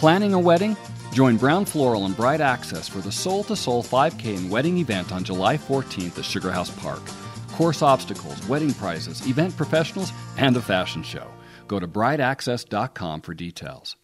Planning a wedding? Join Brown Floral and Bride Access for the Sole to Soul 5K and wedding event on July 14th at Sugar House Park. Course obstacles, wedding prizes, event professionals, and a fashion show. Go to brideaccess.com for details.